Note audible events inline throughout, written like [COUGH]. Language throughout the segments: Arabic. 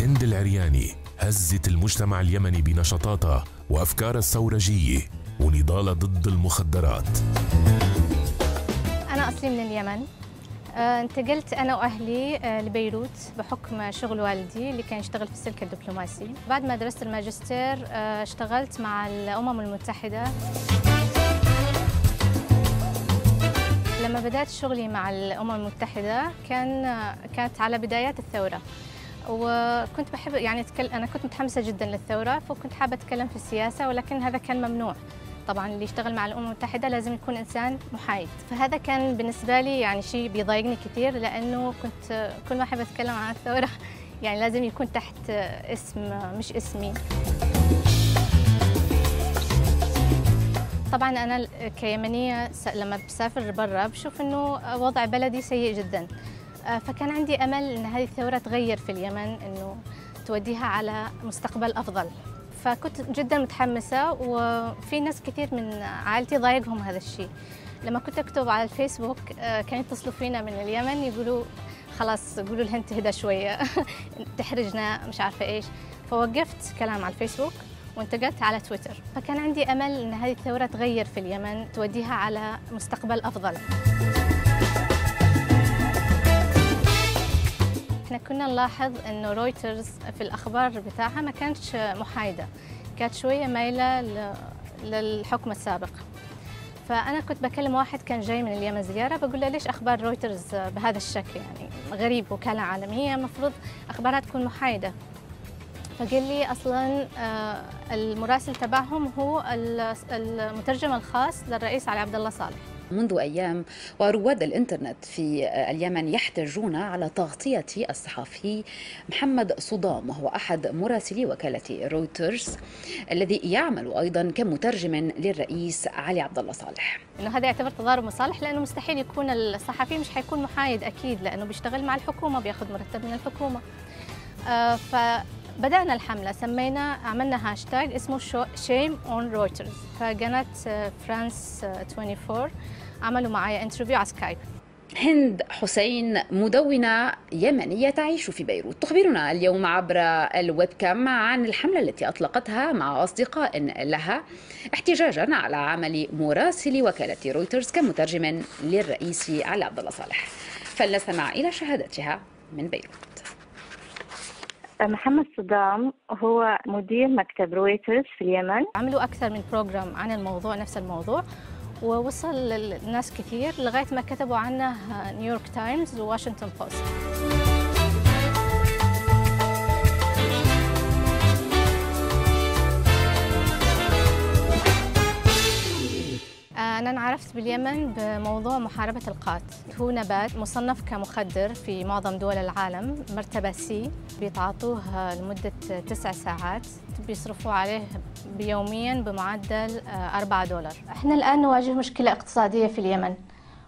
العرياني هزت المجتمع اليمني بنشاطاتها وأفكار الثورجية ونضالها ضد المخدرات. أنا أصلي من اليمن آه، انتقلت أنا وأهلي آه، لبيروت بحكم شغل والدي اللي كان يشتغل في السلك الدبلوماسي. بعد ما درست الماجستير آه، اشتغلت مع الأمم المتحدة. لما بدأت شغلي مع الأمم المتحدة كان كانت على بدايات الثورة. وكنت بحب يعني أتكلم أنا كنت متحمسة جدا للثورة فكنت حابة أتكلم في السياسة ولكن هذا كان ممنوع. طبعا اللي يشتغل مع الأمم المتحدة لازم يكون إنسان محايد. فهذا كان بالنسبة لي يعني شيء بيضايقني كثير لأنه كنت كل ما أحب أتكلم عن الثورة [LAUGHS] يعني لازم يكون تحت اسم مش اسمي. طبعا أنا كيمنية لما بسافر برا بشوف إنه وضع بلدي سيء جدا. فكان عندي أمل إن هذه الثورة تغير في اليمن إنه توديها على مستقبل أفضل. فكنت جدا متحمسة وفي ناس كثير من عائلتي ضايقهم هذا الشيء. لما كنت أكتب على الفيسبوك كانوا يتصلوا فينا من اليمن يقولوا خلاص قولوا لها تهدى شوية [LAUGHS] تحرجنا مش عارفة إيش. فوقفت كلام على الفيسبوك وانتقلت على تويتر. فكان عندي أمل أن هذه الثورة تغير في اليمن توديها على مستقبل أفضل. إحنا كنا نلاحظ إنه رويترز في الأخبار بتاعها ما كانتش محايدة كانت شوية مايلة للحكم السابق. فأنا كنت بكلم واحد كان جاي من اليمن زيارة بقول له ليش أخبار رويترز بهذا الشكل؟ يعني غريب وكاله عالميه المفروض أخبارها تكون محايدة. فقال لي أصلا المراسل تبعهم هو المترجم الخاص للرئيس علي عبد الله صالح. منذ أيام ورواد الإنترنت في اليمن يحتجون على تغطية الصحفي محمد صدام وهو أحد مراسلي وكالة رويترز الذي يعمل أيضا كمترجم للرئيس علي عبد الله صالح. إنه هذا يعتبر تضارب مصالح لأنه مستحيل يكون الصحفي مش حيكون محايد أكيد لأنه بيشتغل مع الحكومة بيأخذ مرتب من الحكومة. آه ف بدأنا الحملة سمينا عملنا هاشتاج اسمه shame on Reuters فقناة فرانس 24 عملوا معي interview على سكايب هند حسين مدونة يمنية تعيش في بيروت. تخبرنا اليوم عبر ال webcam عن الحملة التي أطلقتها مع أصدقاء لها احتجاجا على عمل مراسل وكالة رويترز كمترجم للرئيس علي عبد الله صالح. فلنستمع إلى شهادتها من بيروت. محمد صدام هو مدير مكتب رويترز في اليمن. عملوا أكثر من program عن الموضوع نفس الموضوع ووصل للناس كثير لغاية ما كتبوا عنه نيويورك تايمز وواشنطن بوست باليمن بموضوع محاربة القات. هو نبات مصنف كمخدر في معظم دول العالم مرتبة سي بيتعاطوه لمدة تسع ساعات بيصرفوا عليه بيوميا بمعدل 4 دولار. إحنا الآن نواجه مشكلة اقتصادية في اليمن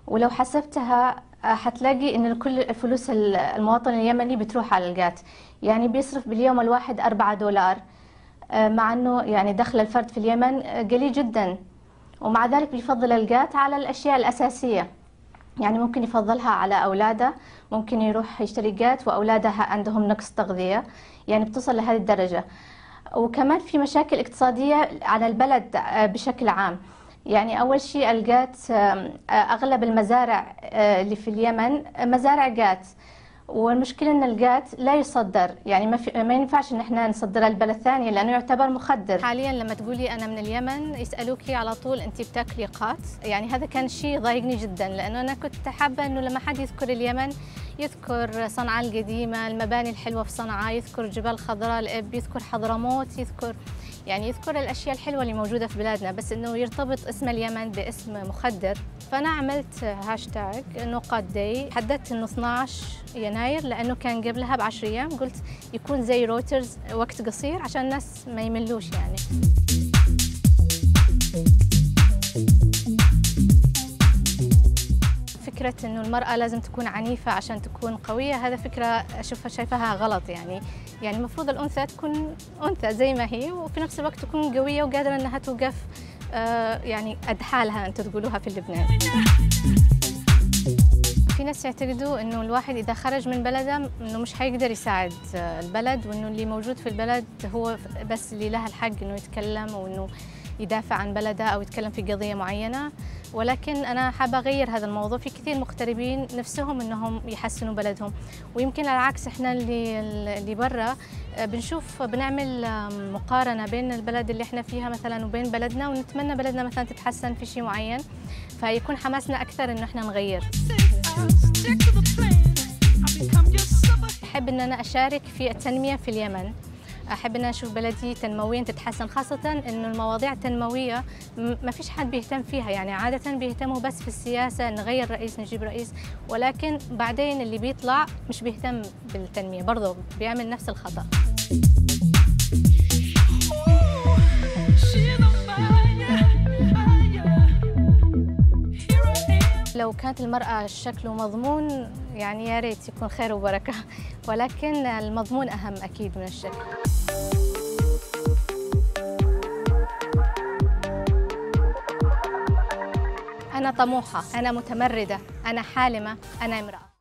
ولو حسبتها حتلاقي إن كل فلوس المواطن اليمني بتروح على القات. يعني بيصرف باليوم الواحد 4 دولار مع إنه يعني دخل الفرد في اليمن قليل جدا. ومع ذلك بيفضل القات على الأشياء الأساسية. يعني ممكن يفضلها على أولاده ممكن يروح يشتري قات وأولادها عندهم نقص تغذية يعني بتصل لهذه الدرجة. وكمان في مشاكل اقتصادية على البلد بشكل عام. يعني أول شيء القات أغلب المزارع اللي في اليمن مزارع قات والمشكلة إن القات لا يصدر. يعني ما, في ما ينفعش إن إحنا نصدرها لبلد ثاني لأنه يعتبر مخدر. حاليا لما تقولي أنا من اليمن يسألوكي على طول انت بتاكلي قات يعني هذا كان شيء ضايقني جدا لأنه أنا كنت حابة إنه لما حد يذكر اليمن يذكر صنعاء القديمة المباني الحلوة في صنعاء يذكر جبال خضراء الإب يذكر حضرموت يذكر يعني يذكر الأشياء الحلوة اللي موجودة في بلادنا. بس إنه يرتبط اسم اليمن باسم مخدر. فأنا عملت هاشتاج No Qat Day حددت إنه 12 يناير لأنه كان قبلها ب 10 أيام قلت يكون زي رويترز وقت قصير عشان الناس ما يملوش يعني. فكرة إنه المرأة لازم تكون عنيفة عشان تكون قوية هذا فكرة أشوفها شايفاها غلط يعني. يعني المفروض الأنثى تكون أنثى زي ما هي وفي نفس الوقت تكون قوية وقادرة إنها توقف يعني قد حالها أنتم تقولوها في لبنان. في ناس يعتقدوا إنه الواحد إذا خرج من بلده إنه مش حيقدر يساعد البلد وإنه اللي موجود في البلد هو بس اللي له الحق إنه يتكلم وإنه يدافع عن بلده أو يتكلم في قضية معينة. ولكن أنا حابة أغير هذا الموضوع. في كثير مغتربين نفسهم إنهم يحسنوا بلدهم. ويمكن على العكس إحنا اللي اللي برا بنشوف بنعمل مقارنة بين البلد اللي إحنا فيها مثلا وبين بلدنا ونتمنى بلدنا مثلا تتحسن في شيء معين فيكون حماسنا أكثر إنه إحنا نغير. أحب إن أنا أشارك في التنمية في اليمن. أحب أن أشوف بلدي تنمويا تتحسن خاصة إنه المواضيع التنموية ما فيش حد بيهتم فيها. يعني عادة بيهتموا بس في السياسة نغير رئيس نجيب رئيس. ولكن بعدين اللي بيطلع مش بيهتم بالتنمية برضه بيعمل نفس الخطأ. لو كانت المرأة شكله مضمون يعني يا ريت يكون خير وبركة. ولكن المضمون أهم أكيد من الشكل. أنا طموحة أنا متمردة أنا حالمة أنا امرأة.